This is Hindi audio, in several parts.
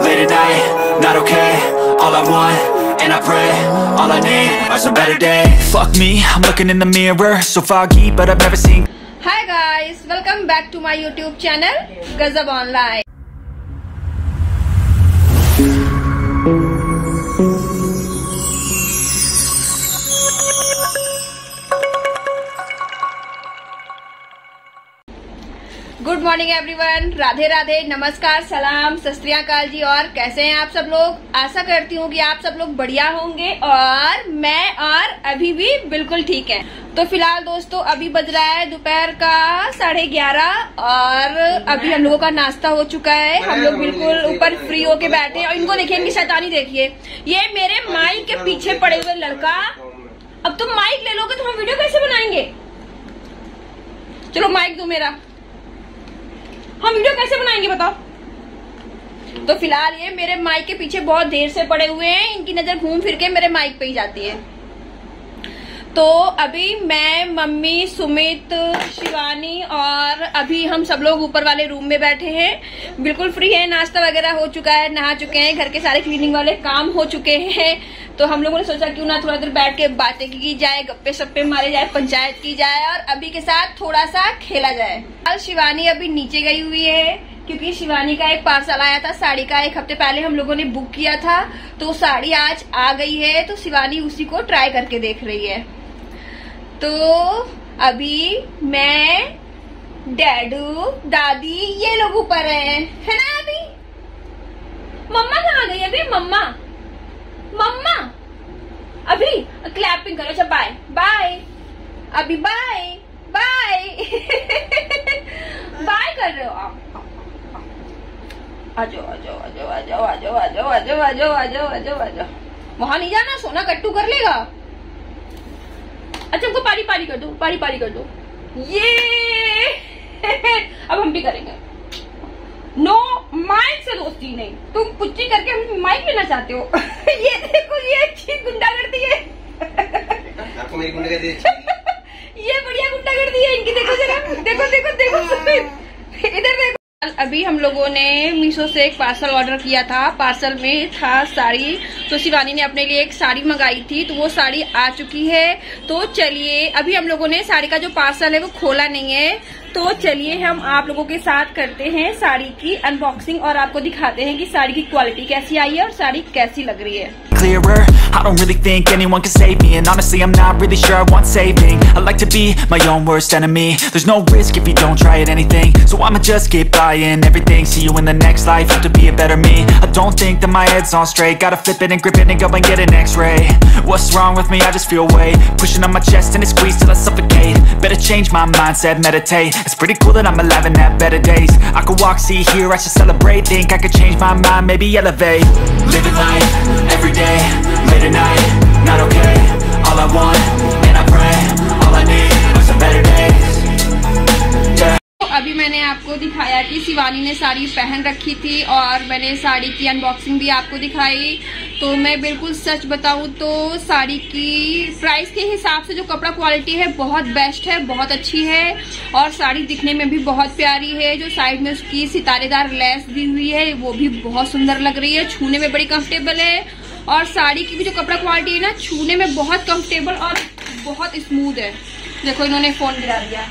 Late at night, not okay. All I want, and I pray All I need are some better days. Fuck me, I'm looking in the mirror So foggy, but I've never seen Hi guys, welcome back to my YouTube channel Gazab Online. Good morning everyone Radhe Radhe, नमस्कार, सलाम, सत जी, और कैसे हैं आप सब लोग? आशा करती हूँ कि आप सब लोग बढ़िया होंगे, और मैं और अभी भी बिल्कुल ठीक है। तो फ़िलहाल दोस्तों, अभी बज रहा है दोपहर का साढ़े ग्यारह, और अभी हम लोगों का नाश्ता हो चुका है। हम लोग बिल्कुल ऊपर फ्री होके बैठे और इनको देखिए इनकी शैतानी देखिए। ये मेरे माइक के पीछे पड़े हुए लड़का। अब तुम माइक ले लोगे तो हम वीडियो कैसे बनाएँगे? चलो माइक दो मेरा। हम वीडियो कैसे बनाएँगे बताओ? तो फ़िलहाल ये मेरे माइक के पीछे बहुत देर से पड़े हुए हैं, इनकी नज़र घूम फिर के मेरे माइक पे ही जाती है। तो अभी मैं, मम्मी, सुमित, शिवानी और अभी हम सब लोग ऊपर वाले रूम में बैठे हैं। बिल्कुल फ्री है, नाश्ता वगैरह हो चुका है, नहा चुके हैं, घर के सारे क्लीनिंग वाले काम हो चुके हैं। तो हम लोगों ने सोचा क्यों ना थोड़ा देर बैठ के बातें की जाए, गप्पे सप्पे मारे जाए, पंचायत की जाए और अभी के साथ थोड़ा सा खेला जाए। कल शिवानी अभी नीचे गई हुई है, क्योंकि शिवानी का एक पार्सल आया था, साड़ी का एक हफ़्ते पहले हम लोगों ने बुक किया था। तो साड़ी आज आ गई है तो शिवानी उसी को ट्राई करके देख रही है। तो अभी मैं, डैडू, दादी, ये लोग ऊपर है है ना अभी? मम्मा कहाँ गई अभी? मम्मा। मम्मा। अभी क्लैपिंग करो अच्छा बाय बाय अभी बाय बाय बाय कर रहे हो आप। आ जाओ आ जाओ आ जाओ आ जाओ आ जाओ आ जाओ आ जाओ आ जाओ आ जाओ आ जाओ आ जाओ वहाँ नहीं जाना? सोना कट्टू कर लेगा? अच्छा हमको पारी पारी कर दो पारी पारी कर दो। ये अब हम भी करेंगे। नो माइक से दोस्ती नहीं। तुम पुच्ची करके हम माइक लेना चाहते हो। ये देखो ये अच्छी गुंडा कर दी है। आपको मेरी गुंडा कर ये बढ़िया गुंडा कर दी है इनकी। देखो जरा देखो देखो देखो इधर देखो। अभी हम लोगों ने मीशो से एक पार्सल ऑर्डर किया था। पार्सल में था साड़ी तो शिवानी ने अपने लिए एक साड़ी मंगाई थी तो वो साड़ी आ चुकी है तो चलिए अभी हम लोगों ने साड़ी का जो पार्सल है वो खोला नहीं है तो चलिए हम आप लोगों के साथ करते हैं साड़ी की अनबॉक्सिंग और आपको दिखाते हैं कि साड़ी की क्वालिटी कैसी आई है और साड़ी कैसी लग रही है clearer I don't really think anyone can save me And honestly I'm not really sure I want saving I like to be my own worst enemy There's no risk if you don't try at anything So I'ma just keep buying everything See you in the next life, have to be a better me I don't think that my head's on straight Gotta flip it and grip it and go and get an x-ray. What's wrong with me? I just feel weight Pushing on my chest and it squeezes till I suffocate. Better change my mindset, meditate. It's pretty cool that I'm alive and have better days. I could walk, see, hear, I should celebrate. Think I could change my mind, maybe elevate. Living life, दिखाया शिवानी ने साड़ी पहन रखी थी और मैंने साड़ी की अनबॉक्सिंग भी आपको दिखाई। तो मैं बिल्कुल सच बताऊँ तो साड़ी की प्राइस के हिसाब से जो कपड़ा क्वालिटी है, बहुत बेस्ट है, बहुत अच्छी है और साड़ी दिखने में भी बहुत प्यारी है। जो साइड में उसकी सितारेदार लेस दी हुई है, वो भी बहुत सुंदर लग रही है, छूने में बड़ी कंफर्टेबल है। और साड़ी की भी जो कपड़ा क्वालिटी है ना, छूने में बहुत कंफर्टेबल और बहुत स्मूथ है। देखो इन्होंने फ़ोन गिरा दिया।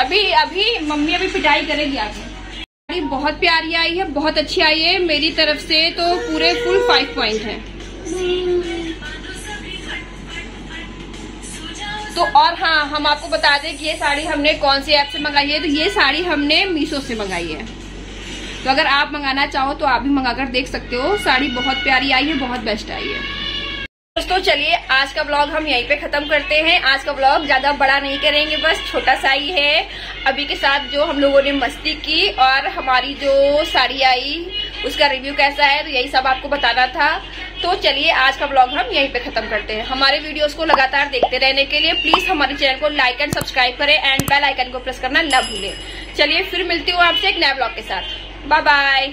अभी अभी मम्मी अभी पिटाई करेगी आगे। साड़ी बहुत प्यारी आई है, बहुत अच्छी आई है, मेरी तरफ़ से तो पूरे फुल फाइव पॉइंट है। तो और हाँ हम आपको बता दें कि ये साड़ी हमने कौन सी ऐप से मंगाई है? तो ये साड़ी हमने मीशो से मंगाई है। तो अगर आप मंगाना चाहो तो आप भी मंगाकर देख सकते हो, साड़ी बहुत प्यारी आई है, बहुत बेस्ट आई है। दोस्तों, चलिए, आज का ब्लॉग हम यहीं पे खत्म करते हैं। आज का ब्लॉग ज़्यादा बड़ा नहीं करेंगे, बस छोटा सा ही है। अभी के साथ जो हम लोगों ने मस्ती की और हमारी जो साड़ी आई, उसका रिव्यू कैसा है तो यही सब आपको बताना था। तो चलिए, आज का ब्लॉग हम यहीं पे खत्म करते हैं। हमारे वीडियोस को लगातार देखते रहने के लिए प्लीज़ हमारे चैनल को लाइक एंड सब्सक्राइब करें एंड बेल आइकन को प्रेस करना न भूलें। चलिए, फिर मिलती हूँ आपसे एक नया ब्लॉग के साथ। Bye bye